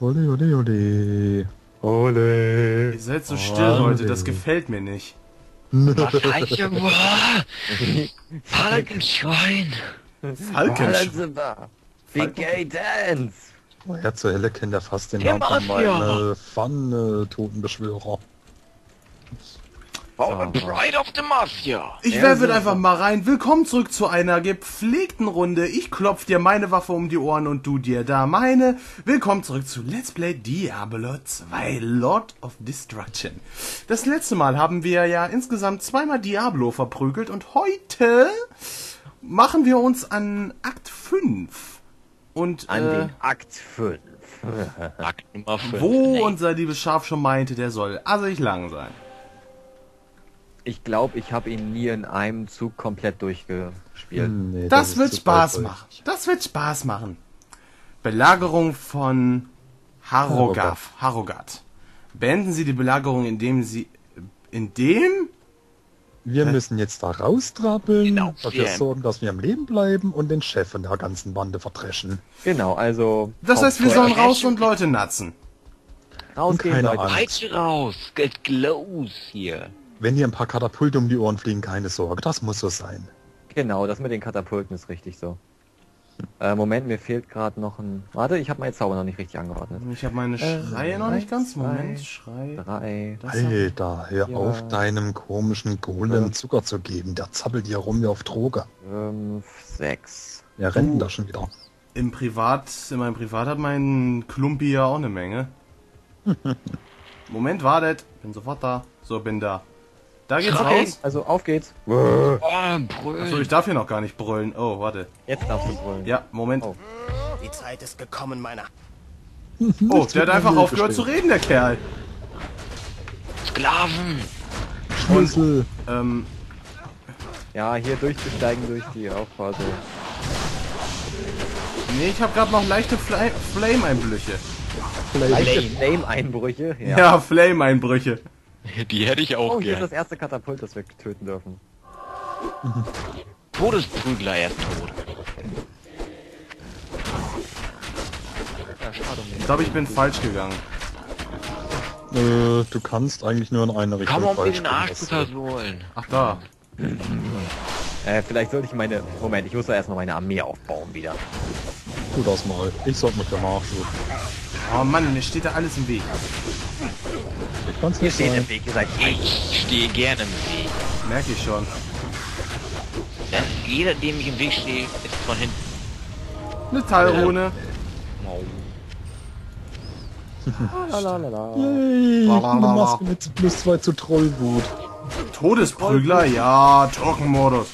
Ole, ole, ole. Ole. Ihr seid so still, Leute, das gefällt mir nicht. Was seid ihr? Boah! Falkenschein! Falkensch. Wie geht denn? Woher zur Hölle kennt er fast den Namen von meinem Pfanne-Totenbeschwörer? Oh, Pride of the Mafia! Ich werfe einfach mal rein. Willkommen zurück zu einer gepflegten Runde. Ich klopf dir meine Waffe um die Ohren und du dir da meine. Willkommen zurück zu Let's Play Diablo 2 Lord of Destruction. Das letzte Mal haben wir ja insgesamt zweimal Diablo verprügelt und heute machen wir uns an Akt 5. Und An äh, den Akt 5. Akt Nummer 5. wo unser liebes Schaf schon meinte, der soll assig lang sein. Ich glaube, ich habe ihn nie in einem Zug komplett durchgespielt. Nee, Das, ist wird Spaß machen. Das wird Spaß machen. Belagerung von Harrogath. Harrogath. Beenden Sie die Belagerung, indem Sie... Indem? Wir müssen jetzt da raustrappeln, Genau, dafür sorgen, dass wir am Leben bleiben und den Chef von der ganzen Bande verdreschen. Genau, also. Das heißt, wir sollen raus und Leute natzen. rausgehen, Leute. Weit raus! Get close hier! Wenn dir ein paar Katapulte um die Ohren fliegen, keine Sorge, das muss so sein. Genau, das mit den Katapulten ist richtig so. Äh, Moment, mir fehlt gerade noch ein. Warte, ich habe meinen Zauber noch nicht richtig angeordnet. Ich habe meine Schreie noch nicht ganz. zwei, Moment, Schrei. Drei. Das Alter, hör Ja. auf, deinem komischen Golem Ja. Zucker zu geben. Der zappelt hier rum wie auf Droge. fünf, sechs. Er rennt denn da schon wieder. Im Privat, in meinem Privat hat mein Klumpi ja auch eine Menge. Moment, wartet. Bin sofort da. So, bin da. Da geht's Okay. raus. Also auf geht's. Oh, Achso, Brüll! ich darf hier noch gar nicht brüllen. Oh, warte. Jetzt darfst du brüllen. Ja, Moment. Oh. Die Zeit ist gekommen, meiner. Oh, der hat einfach aufgehört zu reden, der Kerl. Sklaven! Schlüssel. Ähm, Ja, hier durchzusteigen durch die Aufphase. nee, ich habe gerade noch leichte Fla Flame-Einbrüche. Leichte Flame-Einbrüche. Ja, Ja. Flame-Einbrüche. Die hätte ich auch Oh, hier ist gern. das erste Katapult, das wir töten dürfen. Todesprügler, er ist tot. Ja, schade um Ich glaube, ich bin falsch gegangen. Äh, du kannst eigentlich nur in eine Richtung Komm um mir den gehen, Arsch zu versohlen. Ach, da. Äh, vielleicht sollte ich meine... Moment, ich muss doch erstmal meine Armee aufbauen wieder. Tu das mal. Ich sollte mich da nachschauen. Oh Mann, mir steht da alles im Weg. Hier nicht steht im Weg, ihr seid. Ich stehe gerne im Weg. Merke ich schon. Denn jeder, dem ich im Weg stehe, ist von hinten. Eine Teilrune. Lalalala. Yay, eine Maske mit plus zwei zu Trollwut. Todesprügler, ja, Trockenmodus.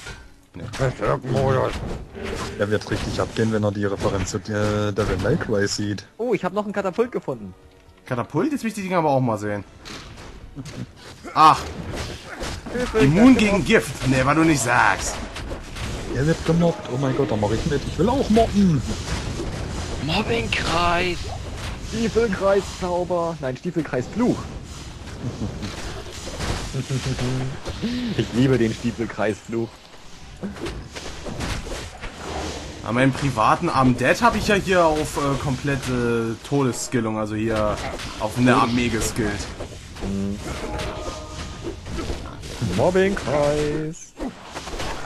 Er wird richtig abgehen, wenn er die Referenz zu äh, Devil May Cry sieht. Oh, ich habe noch ein Katapult gefunden. Katapult, jetzt will ich die Dinger aber auch mal sehen. Ach, Hilfe, immun gegen werd Gift. Ne, was du nicht sagst. Er wird gemobbt. Oh mein Gott, da mache ich mit. Ich will auch mobben. Mobbingkreis! Stiefelkreiszauber. Nein, Stiefelkreisfluch. ich liebe den Stiefelkreisfluch. An meinem privaten Armdead habe ich ja hier auf äh, komplette Todesskillung, also hier auf eine Armee geskillt. Mobbingkreis.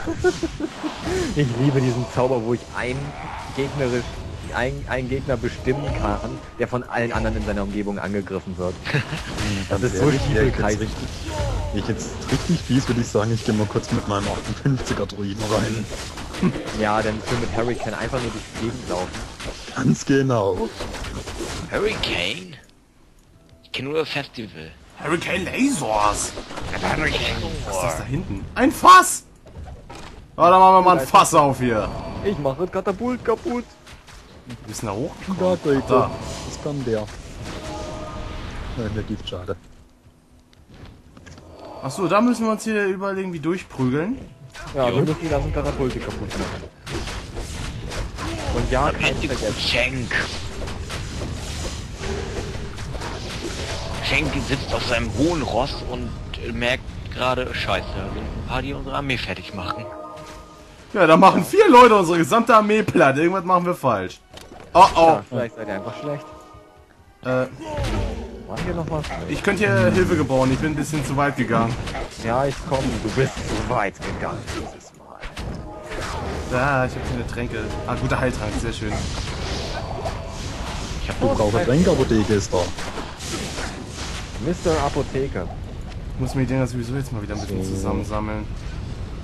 ich liebe diesen Zauber, wo ich einen gegnerisch einen, einen Gegner bestimmen kann, der von allen anderen in seiner Umgebung angegriffen wird. Das ist so Stiefelkreis. richtig, wäre ich jetzt richtig fies, würde ich sagen, ich gehe mal kurz mit meinem 58er Druiden rein. Ja, denn für mit Hurricane einfach nur durch die Gegend laufen. Ganz genau. Hurricane? Ich kenne nur das Festival. Hurricane Lasers. Hurricane Was ist das da hinten? Ein Fass! Ah, da machen wir mal ein Fass auf hier. Ich mache das Katapult kaputt. Ist denn da hoch? Da, da, Da. da. Das kann der. Nein, der Gift, schade. Achso, da müssen wir uns hier überlegen, wie durchprügeln. Ja, wir müssen die ganzen Katapulte kaputt machen. Und ja, kein. Schenk. Schenk sitzt auf seinem hohen Ross und äh, merkt gerade, scheiße, wir sind ein paar, die unsere Armee fertig machen. Ja, da machen vier Leute unsere gesamte Armee platt. Irgendwas machen wir falsch. Oh oh. Ja, vielleicht seid ihr einfach schlecht. Äh, War hier noch was? ich könnte hier Hilfe gebrauchen, ich bin ein bisschen zu weit gegangen. Ja, ich komme. Du bist zu weit gegangen dieses Mal. Da, ich habe keine Tränke. Ah, guter Heiltrank, sehr schön. Ich hab du brauche Tränkeapotheke ist da. Mr. Apotheke. Ich muss mir die Dinger sowieso jetzt mal wieder ein bisschen zusammensammeln.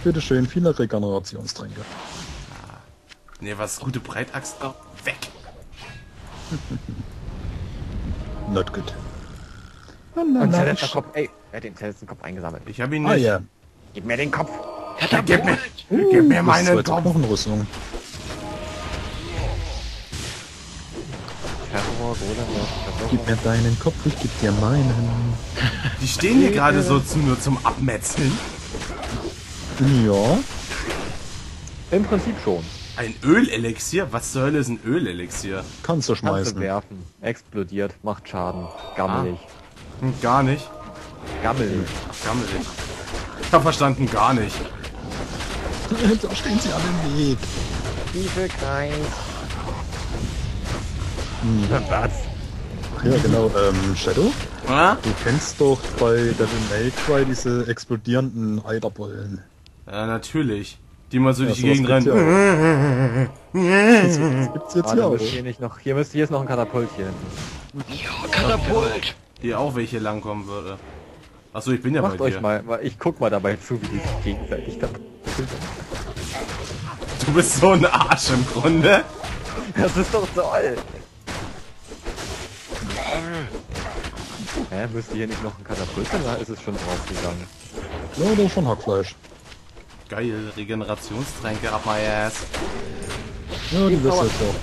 Bitteschön, viele Regenerationstränke. Ne, was gute Breitaxt? Weg! Not good. Und zerletzter Kopf. Ey, er hat den zerletzten Kopf eingesammelt. Ich habe ihn Ah nicht. ja, Gib mir den Kopf. Gib mir, gib mir meinen Kopf! Knochenrüstung. Ja. Gib mir deinen Kopf, ich geb dir meinen. Die stehen hier gerade so zum, nur zum Abmetzeln. Ja, Im Prinzip schon. Ein Ölelixier? Was zur Hölle ist ein Ölelixier? kannst du Kannst du schmeißen. werfen. Explodiert, macht Schaden. Gammelig. Hm, gar nicht. Gammelig. Ach, gammelig. Ich hab verstanden, gar nicht. da stehen sie alle im Weg. Tiefe Kreis. Hm. Was? Ja, genau, ähm, Shadow, Ah? du kennst doch bei Devil May Cry diese explodierenden Eiderbollen. Ja, natürlich. Die mal so Ja, durch die Gegend rennen. Das gibt's jetzt Ah, hier auch. müsst hier nicht noch. Hier müsst hier ist noch ein Katapult hier hinten. Ja, Katapult! Hier auch welche langkommen würde. Achso, ich bin ja Macht bei euch dir. mal, mal, ich guck mal dabei zu, wie die sich gegenseitig da. Du bist so ein Arsch im Grunde. Das ist doch toll! Hä, müsste hier nicht noch ein Katapult sein, oder ist es schon draufgegangen? Ja, das ist schon Hackfleisch. Geil, Regenerationstränke ab my ass. Ja, die wirst jetzt auch.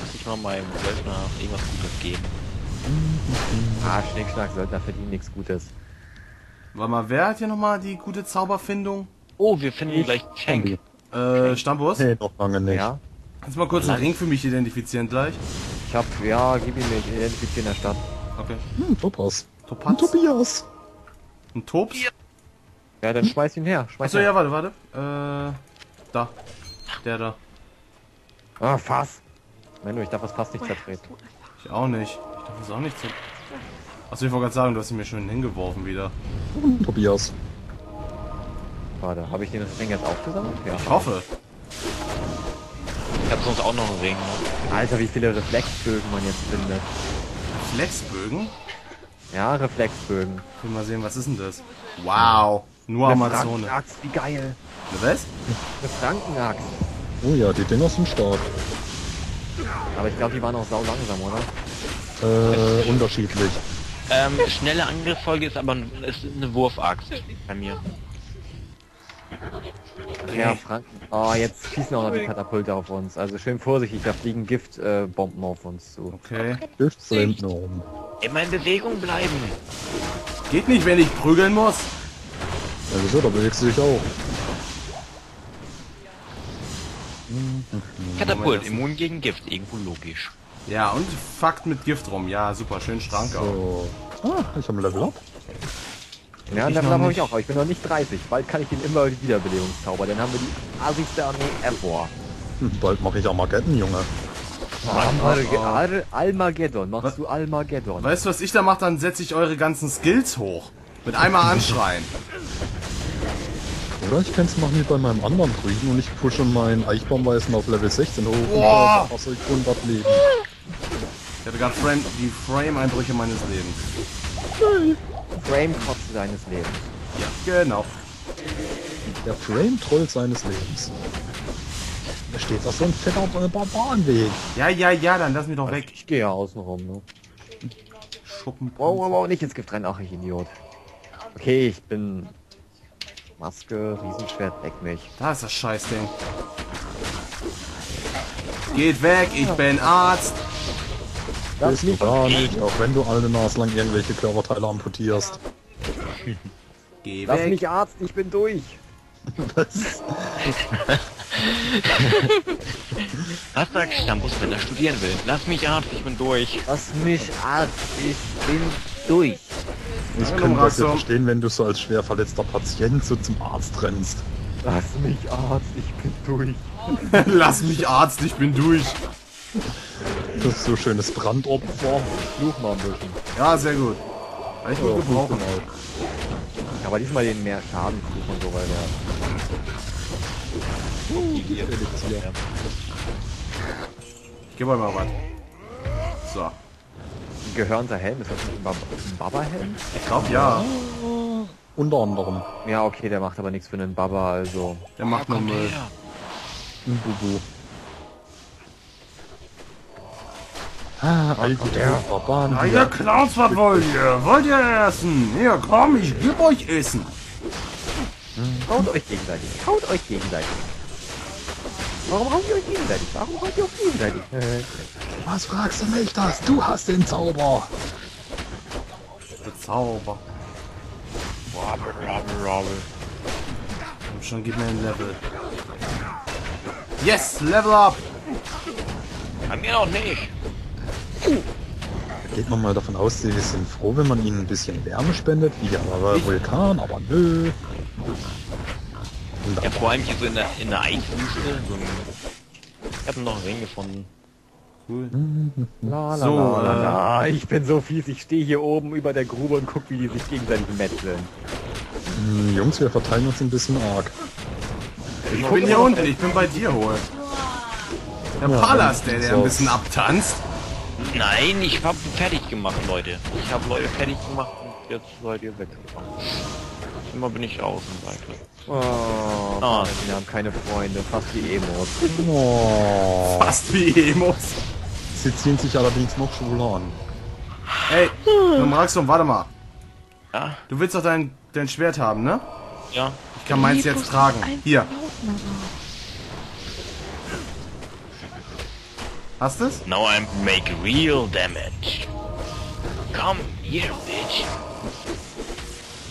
Muss ich mal meinem Söldner irgendwas Gutes geben. Ah, Schnickschnack, Söldner verdienen nichts Gutes. Warte mal, wer hat hier nochmal die gute Zauberfindung? Oh, wir finden gleich Tank. Äh, Stampus? Nee, noch lange nicht. Ja? Kannst du mal kurz einen Ring für mich identifizieren gleich? Ich hab, ja, gib ihm den Identifizieren der Stadt. Okay. Hm, Topas. Topaz? Tobias. Ein Tops? Ja, dann schmeiß ihn her, schmeiß Achso, her. ja, warte, warte. Äh, da. Der da. Ah, Fass! Menno, ich darf das Fass nicht zertreten. Ich auch nicht. Ich darf es auch nicht zu... Achso, ich wollte gerade sagen, du hast ihn mir schon hingeworfen wieder. Tobias. Warte, habe ich den Ring jetzt aufgesammelt? Ja. Ich hoffe. Ich hab sonst auch noch einen Ring. Ne? Alter, wie viele Reflexbögen man jetzt findet. Flexbögen? Ja, Reflexbögen. Ich will mal sehen, was ist denn das? Wow. Nur Eine Amazone. Frankenaxt, wie geil. Eine was? Eine Frankenaxt. Oh ja, die Dinger sind stark. Aber ich glaube, die waren auch sau langsam, oder? Äh, unterschiedlich. Ähm, schnelle Angriffsfolge ist aber ist eine Wurfaxt bei mir. Ja, Franken. Oh, jetzt schießen auch noch die Katapulte auf uns. Also schön vorsichtig, da fliegen Giftbomben äh, auf uns zu. Okay. Blenden um. Immer in Bewegung bleiben. Geht nicht, wenn ich prügeln muss. Ja, wieso, da bewegst du dich auch. Katapult, immun gegen Gift, irgendwo logisch. Ja, und Fakt mit Gift rum. Ja, super. Schön Schrank auch. So. Ah, ich habe ein Level Up. Ja, Ich und noch habe ich auch, aber ich bin noch nicht 30. Bald kann ich den immer Wiederbelebungszauber. Dann haben wir die assigste Armee ever. Hm, Bald mache ich Armageddon, Junge. Armage Ar Almageddon, machst du Almageddon? Weißt du, was ich da mache? Dann setze ich eure ganzen Skills hoch. Mit einmal anschreien. Oder ich kann es machen wie bei meinem anderen Druiden und ich pushe meinen Eichbaumweißen auf Level 16 hoch Boah. und dann ich 100 Leben. Ich hatte gerade Frame, die Frame-Einbrüche meines Lebens. Frame kotze deines Lebens. Ja, genau. Der Frame-Troll seines Lebens. Da steht da so ein fetter Barbarenweg. Ja, ja, ja, dann lass mich doch weg. Ich gehe ja außen rum, ne? Schuppen. Wow, wow, wow, nicht ins Gift rein, ach ich Idiot. Okay, ich bin... Maske, Riesenschwert, leck mich. Da ist das Scheißding. Geht weg, ich bin Arzt. Lass Bist du mich, gar nicht, auch wenn du alle Nas lang irgendwelche Körperteile amputierst. Geh lass weg. mich Arzt, ich bin durch. Was? Was sagt Stampus, wenn er studieren will? Lass mich Arzt, ich bin durch. Lass mich Arzt, ich bin durch. Ich Hallo, könnte das ja verstehen, wenn du so als schwer verletzter Patient so zum Arzt rennst. Lass mich Arzt, ich bin durch. Lass mich Arzt, ich bin durch. Das ist so schönes Brandopfer. Fluch mal ein bisschen. Ja, sehr gut. Kann ich gut gebrauchen. Aber diesmal den mehr Schadenfluch und so weiter. Elixier. Ich gebe euch mal was. So. Gehörnter Helm, ist das nicht ein, Bab ein Baba-Helm? Ich glaube ja. Unter anderem. Ja, okay, der macht aber nichts für einen Baba, also. Der macht nur Müll. Ein Bubu. Ah, alte Barbaren. Na, ihr Clowns, was wollt ihr? Wollt ihr essen? Hier, komm, ich geb euch Essen. Haut euch gegenseitig. Haut euch gegenseitig. Warum haut ihr euch gegenseitig? Warum haut ihr euch gegenseitig? Was fragst du mich das? Du hast den Zauber. Der Zauber. Robbe, robbe, robbe. Komm schon, gib mir ein Level. Yes, Level up. Bei mir noch nicht. Geht man mal davon aus, sie sind froh, wenn man ihnen ein bisschen Wärme spendet, wie der Vulkan, aber nö. Und Ja, vor allem hier so in der, in der Eiswüste. So ein, ich habe noch einen Ring gefunden. La, la, So, la, la, la. Ich bin so fies, ich stehe hier oben über der Grube und guck, wie die sich gegenseitig metzeln. Hm, Jungs, wir verteilen uns ein bisschen arg. Ich bin hier unten, ich bin bei dir, Hol. Der Ja, Palast, der, der ein bisschen abtanzt. Nein, ich habe fertig gemacht, Leute. Ich habe Leute fertig gemacht und jetzt seid ihr weg. Immer bin ich Außenseite. Oh, Ah. wir haben keine Freunde, fast wie Emos. Oh, Fast wie Emos. sie ziehen sich allerdings noch schwuler an. Ey, Numeraxum, warte mal. Ja, Du willst doch dein, dein Schwert haben, ne? ja. Ich kann meins jetzt tragen. Hier. Hast du's? Now I make real damage. Come here, bitch.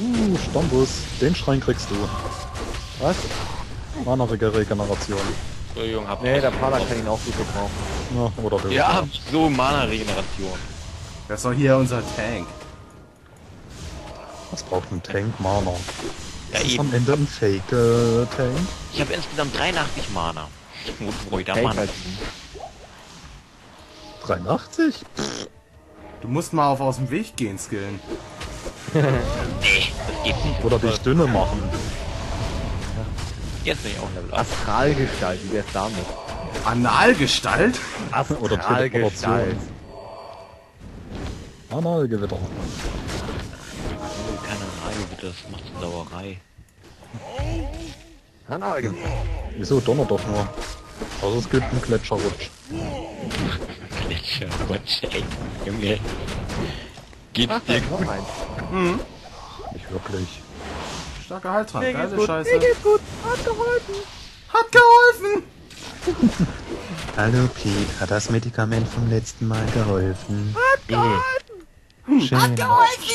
Uh, Stambus, den Schrein kriegst du. Was? Mannerige Regeneration. Entschuldigung, hab Nee, der Pala kann ihn auch gut gebrauchen. Ja, oder. Ja, so Mana-Regeneration. Das ist doch hier unser Tank. Was braucht ein Tank? Mana. Ja, ist am eben. Ende ein Fake-Tank. Ich habe insgesamt 83 Mana. Wo ich da Mana? halt. 83? Du musst mal auf aus dem Weg gehen, skillen. Nee, das geht nicht. Oder dich dünne machen. Jetzt bin ich auch Level 8. Astralgestalt, wie wär's damit? Analgestalt? Oder Astralgestalt. Analgewitter. Keine Ahnung, wie das macht so Sauerei. Analgewitter. Wieso donnert doch nur? Also es gibt einen Gletscherrutsch. Gletscher, Quatsch, ey. Junge. Geht's Ach, dir noch gut? eins. Nicht wirklich. Starker Heiltrank, Mir geile gut, Scheiße. mir geht's gut, hat geholfen. Hat geholfen! Hallo Pete, hat das Medikament vom letzten Mal geholfen? Schön,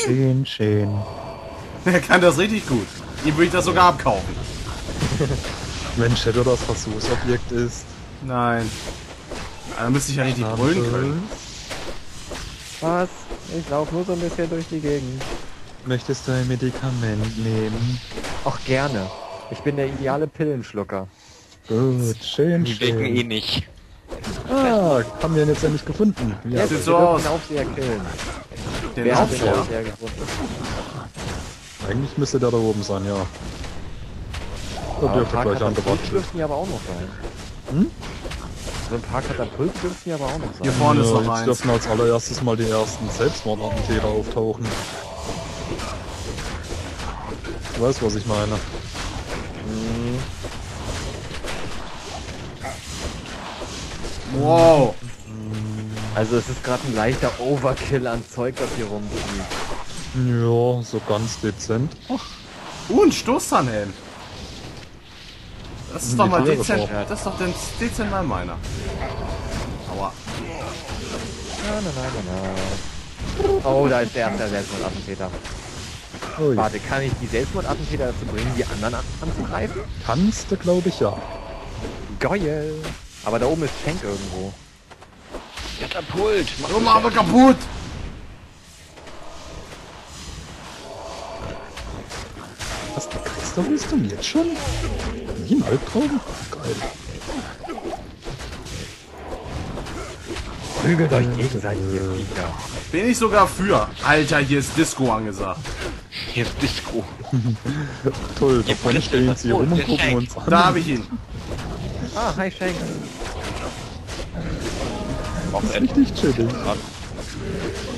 schön, schön. Er kann das richtig gut. Ihm würde ich das sogar abkaufen. Wenn Shadow das Versuchsobjekt ist. Nein. Da müsste ich ja richtig brüllen können. Was? Ich laufe nur so ein bisschen durch die Gegend. Möchtest du ein Medikament nehmen? Ach, gerne. Ich bin der ideale Pillenschlucker. Gut, schön, Die wirken eh schön. nicht. Ah, haben wir ihn jetzt endlich gefunden. Ja, Jetzt, sieht so aus. Aufseher killen. Den Wer hat den Aufseher. Aufseher gefunden? eigentlich müsste der da oben sein, ja. Da Aber ein dürfte gleich Katapulten angewatscht. dürften hier aber auch noch sein. Hm? So ein paar Katapulten dürften hier aber auch noch Hier sein. vorne ist Ja, noch jetzt eins. dürfen als allererstes mal die ersten Selbstmordattentäter auftauchen. Du weißt, was ich meine. Wow. Also es ist gerade ein leichter Overkill an Zeug, das hier rumfliegt. Ja, so ganz dezent. Uh, ein Stoßzahnhelm. Das ist doch mal dezent. Das ist doch den dezent mal meiner. Aua. Na, na, na, na, na. Oh, da ist der erste Selbstmordattentäter. Ui. Warte, kann ich die Selbstmordattentäter dazu bringen, die anderen an anzugreifen? Kannst du, glaube ich, ja. Geil! Aber da oben ist Schenk irgendwo. Katapult! Mach Dumm aber kaputt. Was, du kriegst doch Rüstung jetzt schon? Wie ein Albtraum? Geil. Prügelt euch gegenseitig, ihr Viecher. Bin ich sogar für. Alter, hier ist Disco angesagt. Hier ist Disco. Toll, da vorne stehen sie rum und gucken uns an. Da habe ich ihn. Ah, hi Shank. Auch Das ist richtig chillig.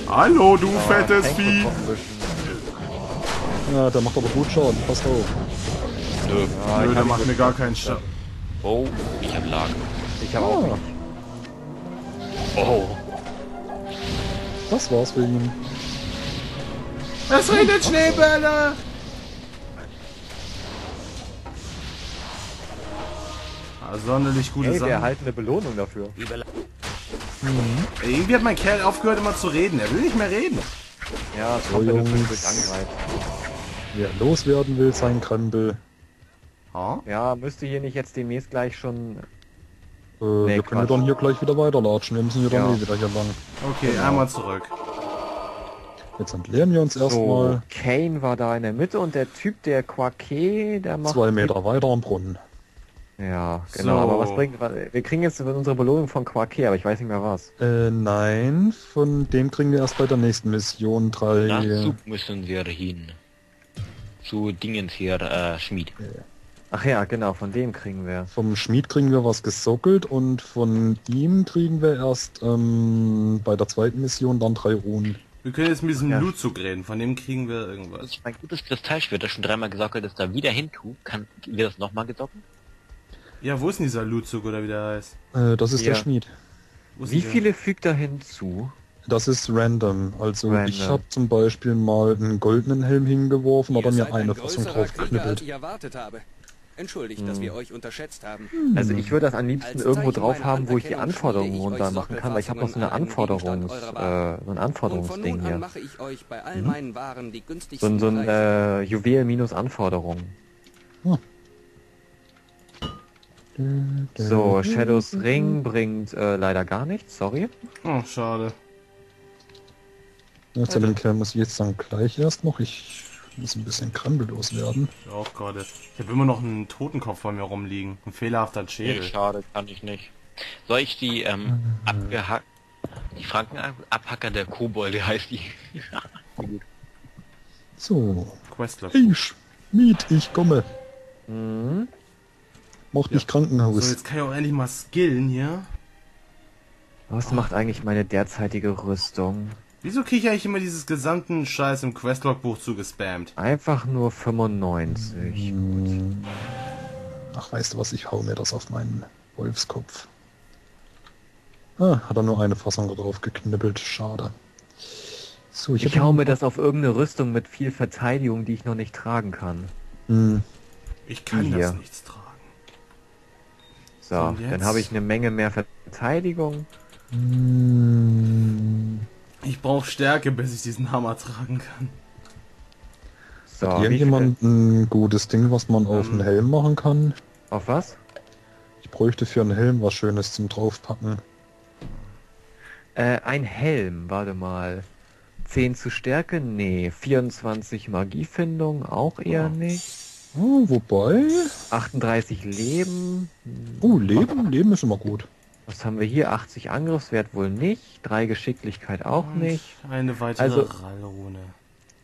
Hallo, du fettes Hank Vieh. Ja, der macht aber gut Schaden. Passt auf. Nö. Ah, Nö, ich der hab macht mir gar keinen Schaden. Oh, ich hab Lagen. Ich habe auch Ah, nicht. Oh. das war's für ihn. Es regnet Schneebälle. Ah, sonderlich gute Hey, wir erhalten eine Belohnung dafür. Ey, Irgendwie hat mein Kerl aufgehört immer zu reden. Er will nicht mehr reden. Ja, es So, kommt, wenn du angreifst. Wer loswerden will, sein Krempel. Ja, müsste hier nicht jetzt demnächst gleich schon... Äh, wir können ja dann hier gleich wieder weiterlatschen. Wir müssen hier dann Ja. eh wieder hier lang. Okay, einmal zurück. Jetzt entleeren wir uns So, erstmal Kane war da in der Mitte und der Typ, der Quake, der macht... zwei Meter weiter am Brunnen. Ja, genau, So. aber was bringt... Wir kriegen jetzt unsere Belohnung von Quake, aber ich weiß nicht mehr was. Äh, nein, von dem kriegen wir erst bei der nächsten Mission drei. Dazu müssen wir hin. Zu Dingens hier, äh, Schmied. Ach ja, genau, von dem kriegen wir. Vom Schmied kriegen wir was gesockelt und von ihm kriegen wir erst ähm, bei der zweiten Mission dann drei Runen. Wir können jetzt mit diesem Ja. Lutzug reden. Von dem kriegen wir irgendwas. Mein gutes Kristallschwert, das schon dreimal gesockelt ist, da wieder hin tu. Kann, wir das nochmal gesocken? Ja, wo ist denn dieser Lutzug oder wie der heißt? Äh, das ist Ja. der Schmied. Wie viele fügt er hinzu? Das ist random. Also Random. ich habe zum Beispiel mal einen goldenen Helm hingeworfen, aber mir eine ein Fassung größerer drauf Krieger, als geknippelt. ich erwartet habe. Entschuldigt, dass wir euch unterschätzt haben. Also ich würde das am liebsten irgendwo drauf haben, wo ich die Anforderungen runter machen kann, weil ich habe noch so eine Anforderungs, äh, so ein Anforderungsding hier. mache ich euch bei all meinen Waren die So ein, so ein äh, Juwel minus Anforderungen. So, Shadows Ring bringt äh, leider gar nichts, sorry. Oh, schade. Ja, Kerl muss ich jetzt dann gleich erst noch. Ich muss ein bisschen krempellos werden. Ich auch gerade. Ich habe immer noch einen Totenkopf vor mir rumliegen. Ein fehlerhafter Nee, Schädel. schade, kann ich nicht. Soll ich die, ähm, abgehackt, die Frankenabhacker der Kobolde heißt die? So. Questlog. Hey, Schmied, ich komme. Mhm. Mach dich So, Krankenhaus. jetzt kann ich auch endlich mal skillen hier. Was macht eigentlich meine derzeitige Rüstung? Wieso kriege ich eigentlich immer dieses gesamten Scheiß im Questlog-Buch zugespammt? Einfach nur 95. Hm. Ach, weißt du was, ich hau mir das auf meinen Wolfskopf. Ah, hat er nur eine Fassung drauf geknibbelt. Schade. So, Ich, hätte hau mir das auf irgendeine Rüstung mit viel Verteidigung, die ich noch nicht tragen kann. Hm, Ich kann Hier. das nichts tragen. So, dann habe ich eine Menge mehr Verteidigung. hm. Ich brauche Stärke, bis ich diesen Hammer tragen kann. So, Hat irgendjemand ein gutes Ding, was man auf Ähm. einen Helm machen kann? auf was? Ich bräuchte für einen Helm was Schönes zum draufpacken. Äh, ein Helm, warte mal. 10 zu Stärke? Nee. 24 Magiefindung? Auch eher Oh. nicht. Oh, wobei... 38 Leben? Oh, Leben? Leben ist immer gut. Was haben wir hier? 80 Angriffswert wohl nicht. 3 Geschicklichkeit auch Und nicht. Eine weitere Also- Rallrune.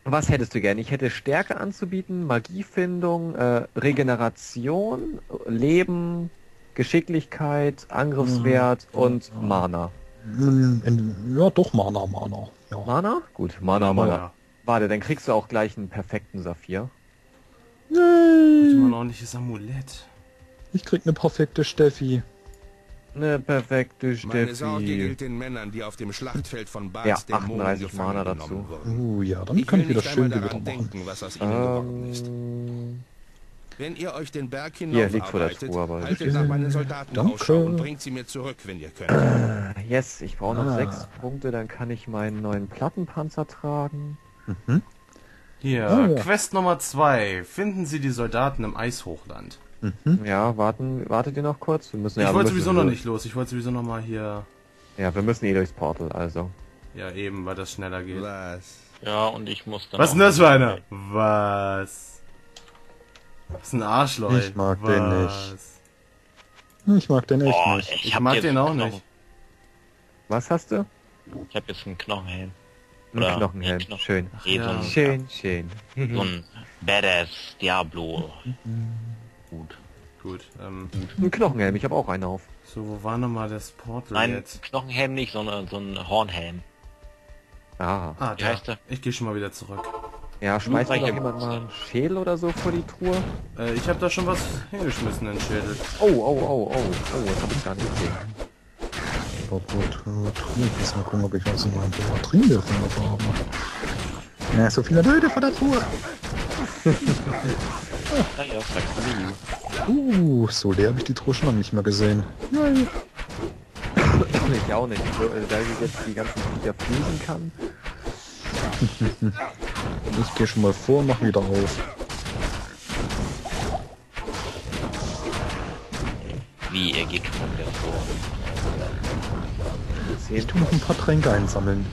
Was hättest du gern? Ich hätte Stärke anzubieten, Magiefindung, äh, Regeneration, Leben, Geschicklichkeit, Angriffswert und Mana. Hm, Ja, doch, Mana, Mana. Ja. Mana? Gut, Mana, Ja, Mana. Mana. Warte, dann kriegst du auch gleich einen perfekten Saphir. Ich mal ein ordentliches Amulett. Ich krieg eine perfekte Steffi. Eine perfekte Meine Sorge Steffi. gilt den Männern, die auf dem Schlachtfeld von Bars Ja, Dämonen 38 gefangen Mana dazu. Uh, ja, dann Ich ich wieder nicht schön daran machen. denken, was aus ihnen geworden ist. Ähm, Wenn ihr euch den Berg Hier, liegt vor der hinaufarbeitet, Truhe, aber- haltet nach meinen Soldaten Danke. Ausschau und bringt sie mir zurück, wenn ihr könnt. yes, ich brauche noch Ah. 6 Punkte, dann kann ich meinen neuen Plattenpanzer tragen. Hier, Ah, ja. Quest Nummer 2. Finden Sie die Soldaten im Eishochland. Ja, warten, wartet ihr noch kurz? Wir müssen ich ja, wollte sowieso noch nicht los. Ich wollte sowieso noch mal hier... Ja, wir müssen eh durchs Portal, also. Ja, eben, weil das schneller geht. Was? Ja, und ich muss dann Was ist denn das für einer? Was? Das ist ein Arschloch. Ich mag den Was? Ich mag den echt Boah, nicht. ich, Ich hab mag den auch nicht. Was hast du? Ich habe jetzt einen Knochenhelm. Ein Oder- Knochenhelm. nee, Knochen- Schön. So Ja. ein, Schön, schön. so ein Badass Diablo. Gut. Gut. Ähm, Ein Knochenhelm, ich habe auch einen auf. so, wo war nochmal das Portal Nein, jetzt? Knochenhelm nicht, sondern so ein Hornhelm. Ah. Ah, da. heißt der? Ich gehe schon mal wieder zurück. Ja, schmeißt Hm, doch jemand mal einen Schädel oder so vor die Truhe? Äh, ich habe da schon was hingeschmissen in den Schädel. Oh, oh, oh, oh, oh, das habe ich gar nicht gesehen. Ich muss mal gucken, ob ich was in meinem Batterienwerfer noch habe. Ja, so viele Leute vor der Sagst du Uh, so leer habe ich die Truhe schon lange nicht mehr gesehen. Nein. Ich auch nicht. So, äh, Da ich jetzt die ganzen Viecher fliegen kann. Ich gehe schon mal vor und mach wieder auf. Wie, er geht schon wieder vor. Ich tu noch ein paar Tränke einsammeln.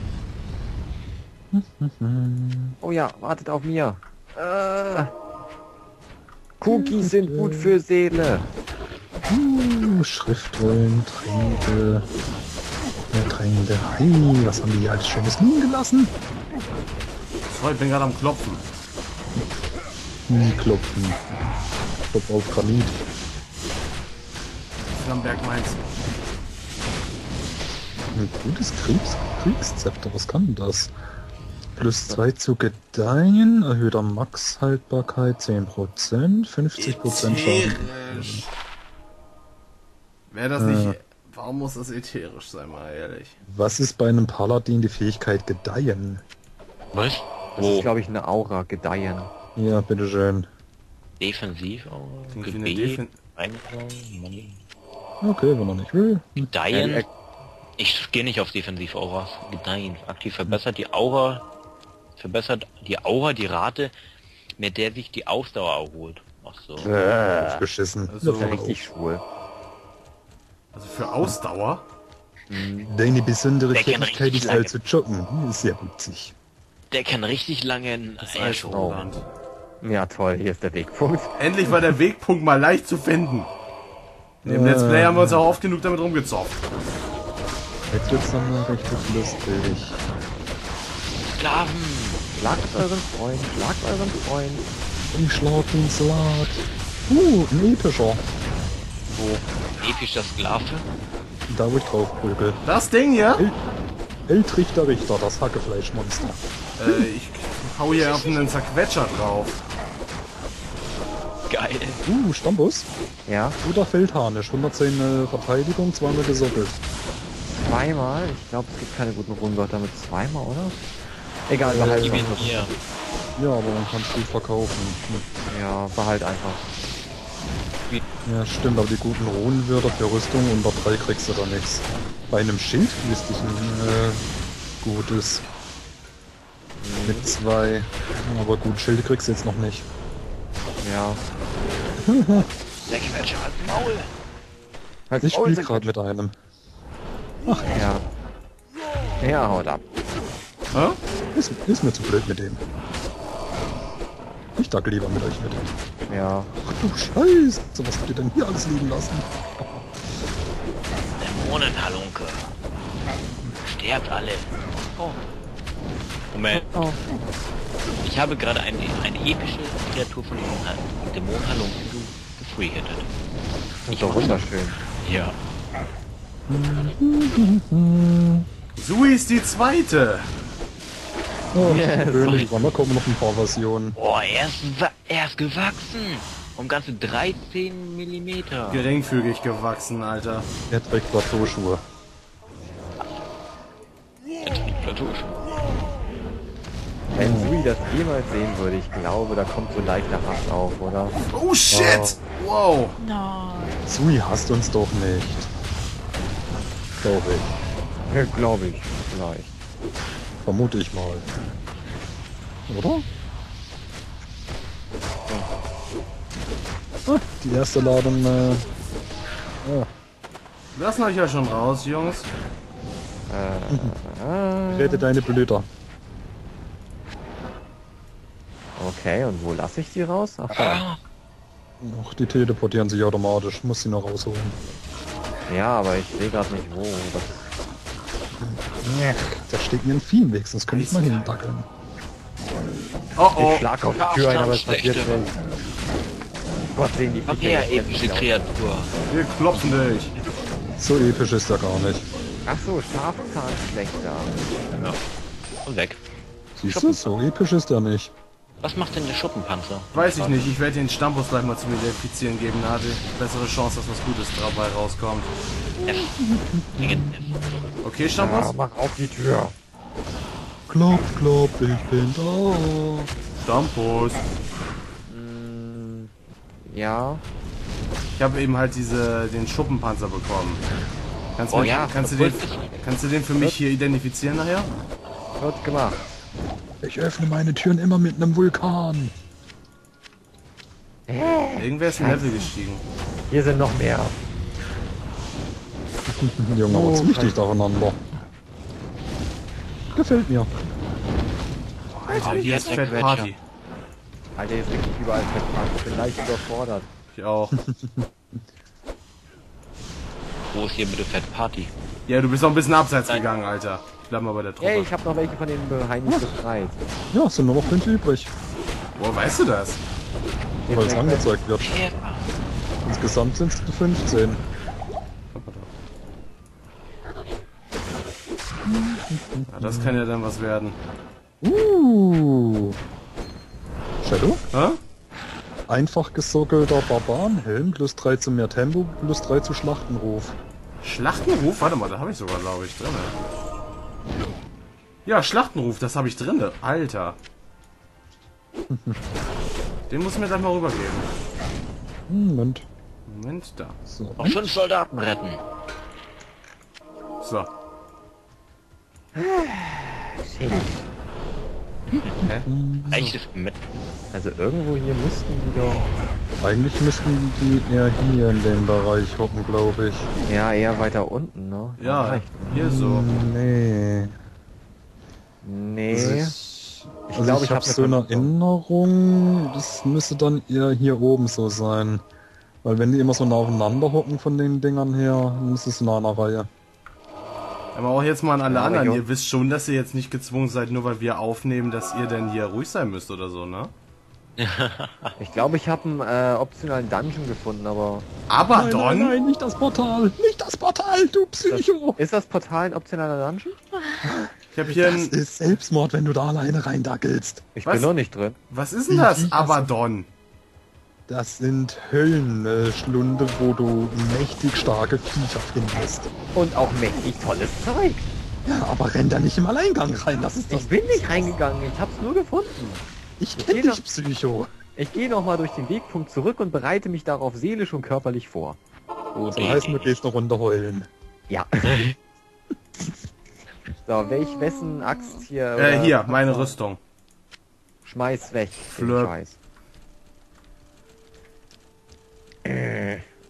Oh ja, wartet auf mir. Äh, Cookies sind gut für Seele. Uh, Schriftrollen, Tränke. Tränke. Hey, was haben die hier alles Schönes liegen gelassen? So, ich bin gerade am Klopfen. Hm, klopfen. Klopf auf Granit. Flamberg Mainz. Ein gutes Kriegs Kriegszepter, was kann denn das? Plus 2 zu Gedeihen, erhöhter Max-Haltbarkeit 10%, 50% Schaden. Ätherisch. Wäre das Äh. nicht... Warum muss das ätherisch sein, mal ehrlich? Was ist bei einem Paladin die Fähigkeit Gedeihen? Was? Das ist, Wo? glaube ich, eine Aura, Gedeihen. Ja, bitteschön. Defensiv eine Gebet? Defen? Okay, wenn er nicht will. Gedeihen? Ja, er- Ich gehe nicht auf Defensiv-Auras. Gedeihen. Aktiv verbessert die Aura, verbessert die Aura die Rate, mit der sich die Ausdauer erholt. Ach so. Äh, Geschissen. Also- ist ja richtig schwul. Also für Ausdauer? Deine besondere Fähigkeit ist lange. also joggen. Hm, Sehr witzig. Der kann richtig lange in Das. Eishochland. Ja, toll, hier ist der Wegpunkt. Endlich war der Wegpunkt mal leicht zu finden. In dem Äh. Let's Play haben wir uns auch oft genug damit rumgezopft. Jetzt wird's dann mal richtig lustig. Sklaven! Schlagt euren Freund, schlagt euren Freund. Ich schlag den Salat. Uh, ein epischer. Epischer Sklave? Da wo ich drauf prügel. Das Ding hier? El Eltrich der Richter, das Hackefleischmonster. Äh, ich hau hier auf einen Zerquetscher drauf. Geil. Uh, Stambus. Ja, Guter Feldharnisch. 110 äh, Verteidigung, zweimal gesoppelt. zweimal. Ich glaube, es gibt keine guten Runenwörter mit zweimal, oder? Egal, behalt Gib ihn mir. Ja, aber man kann es gut verkaufen. Hm. Ja, behalt einfach. Ja, stimmt, aber die guten Runenwörter für Rüstung unter 3 kriegst du da nichts. Bei einem Schild wüsste ich ein äh, gutes. Mit zwei. Aber gut, Schilde kriegst du jetzt noch nicht. Ja. Der Quetscher hat Maul. Halt Ich sind- gerade mit einem. Ja. Ja, haut ab. Hä? Ist, ist mir zu blöd mit dem. Ich dacke lieber mit euch mit. Ja. Ach du Scheiße, was habt ihr denn hier alles liegen lassen? Dämonenhalunke. Sterbt alle. Oh. Moment. Oh. Ich habe gerade eine, eine epische Kreatur von Dämonenhal- Dämonenhalunken ge- gefreehittet. Das ist doch wunderschön. Ja. Sui ist die zweite. Oh, Yes. Wann da kommen noch ein paar Versionen. Oh, er ist, wa- er ist gewachsen. Um ganze 13 Millimeter. Geringfügig gewachsen, Alter. Er trägt Plateauschuhe. Jetzt die Plateauschuhe. Wenn Sui das jemals sehen würde, ich glaube, da kommt so leichter Hass auf, oder? Oh shit! Wow. Sui hasst uns doch nicht. Glaube ich. Ja, glaube ich. Vielleicht. Vermute ich mal. Oder? Ah, die erste Ladung, äh, ja, Lassen euch ja schon raus, Jungs. Äh, rette deine Blüter. okay, und wo lasse ich die raus? Ach da. Ah, Ach, die teleportieren sich automatisch. Muss sie noch rausholen. Ja, aber ich sehe gerade nicht wo. Das Da steht mir ein Vieh im Weg, sonst könnte ich mal hindackeln. Oh Ich oh. schlag auf die Tür ein, aber es passiert nicht. Gott, sehen die Viecher her, jetzt epische. Kreatur. Wir klopfen dich. So episch ist er gar nicht. Ach so, Schafzahnschlechter. Ja. Und weg. Siehst du, so episch ist er nicht. Was macht denn der Schuppenpanzer? Weiß ich nicht, ich werde den Stammboss gleich mal zum Identifizieren geben. Da hatte bessere Chance, dass was Gutes dabei rauskommt. F. Okay, Ja, Stammboss? mach auf die Tür. Klopf, klopf, ich bin da. Stammboss. Ja. Ich habe eben halt diese, den Schuppenpanzer bekommen. Kannst, Oh mir- ja, kannst, du den, kannst du den für mich hier identifizieren nachher? Wird gemacht. Ich öffne meine Türen immer mit einem Vulkan. Irgendwer ist ein Level gestiegen. Hier sind noch mehr. Junge, Oh, ziemlich Scheiße. dicht aufeinander. Gefällt mir. Alter, hier hier ist ist Fat Party. Alter, jetzt richtig überall Fettpark. Ich bin leicht überfordert. Ich auch. Wo ist hier bitte Fat Party? Ja, du bist noch ein bisschen abseits gegangen, Alter. Ich bleib mal bei der Truppe. Hey, ich habe noch welche von den Heinis befreit. Ja, es sind nur noch fünf übrig, Woher weißt du das? weil es angezeigt wird. Insgesamt sind es 15. Ja, das kann ja dann was werden. Uh. Shadow? Hä? Einfach gesockelter Barbarenhelm, plus 3 zu mehr Tempo, plus 3 zu Schlachtenruf. Schlachtenruf? Warte mal, da habe ich sogar, glaube ich, drin. Ja, Schlachtenruf, das habe ich drin. Alter. Den muss ich mir gleich mal rübergeben. Moment. Moment, da. So. Noch fünf Soldaten retten. So. Echtes mit. Also irgendwo hier müssten die doch... Eigentlich müssten die eher hier in dem Bereich hocken, glaube ich. Ja, eher weiter unten, ne? Ja, hier so. Nee. Nee. Also ich, Ich also glaube, ich ich habe hab so eine. Erinnerung, das müsste dann eher hier oben so sein. Weil wenn die immer so nah aufeinander hocken von den Dingern her, dann ist es in einer Reihe. Aber auch jetzt mal an alle Ja, anderen. Ihr wisst schon, dass ihr jetzt nicht gezwungen seid, nur weil wir aufnehmen, dass ihr denn hier ruhig sein müsst oder so, ne? Ich glaube, ich habe einen äh, optionalen Dungeon gefunden, aber... Aber nein, Don, nein, nein, nicht das Portal! Nicht das Portal, du Psycho! Ist das Portal ein optionaler Dungeon? ich habe hier Das ein... ist Selbstmord, wenn du da alleine reindackelst. Ich Was? bin noch nicht drin. Was ist denn das? Abaddon. Das sind Höllenschlunde, wo du mächtig starke Viecher findest. Und auch mächtig tolles Zeug. Ja, aber renn da nicht im Alleingang rein, das ist das. Ich bin nicht reingegangen, ich hab's nur gefunden. Ich geh kenn doch- dich, Psycho. Ich gehe nochmal durch den Wegpunkt zurück und bereite mich darauf seelisch und körperlich vor. Das heißt, du gehst eine Runde heulen. Ja. so, welch wessen Axt hier... Äh, hier, meine Rüstung. Schmeiß weg. Flirp. Scheiß. Äh,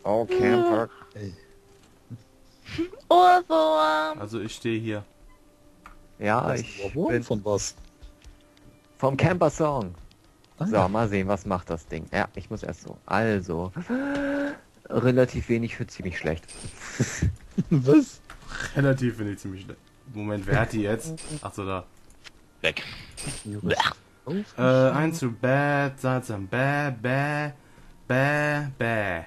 Oh, Camper. Ohrwurm. Also ich stehe hier. Ja, Was, ich Ohrwurm? bin Von was? vom Camper Song. Ah, So, ja. mal sehen, was macht das Ding. Ja, ich muss erst so. Also, relativ wenig für ziemlich schlecht. Was? Relativ finde ich ziemlich schlecht. Moment, wer hat die jetzt? Achso, da. Weg. Äh, eins zu Bad, Satz am Bäh, Bäh, Bäh,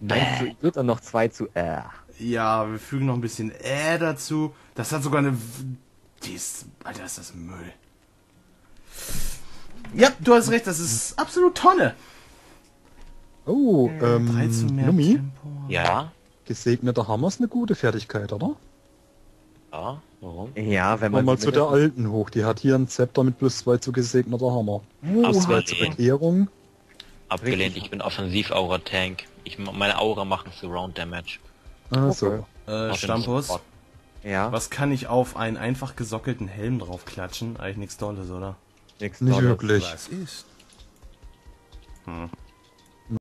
zu wird und noch zwei zu R. Ja, wir fügen noch ein bisschen Äh dazu. Das hat sogar eine... Die ist... Alter, ist das Müll. Ja, du hast recht, das ist absolut Tonne. Oh, Drei zu ähm, mehr Lumi, Tempo. Ja? gesegneter Hammer ist eine gute Fertigkeit, oder? Ja? Warum? Ja, wenn Komm man mal zu der alten hoch. Die hat hier ein Zepter mit plus zwei zu gesegneter Hammer. Plus zwei zur Abgelehnt. Abgelehnt, ich bin Offensiv-Aura-Tank. Ich, meine Aura machen Surround-Damage. Ah, so. Äh, Stampus. Ja, Was kann ich auf einen einfach gesockelten Helm draufklatschen? Eigentlich nichts Tolles, oder? nix Nicht wirklich. Was ist?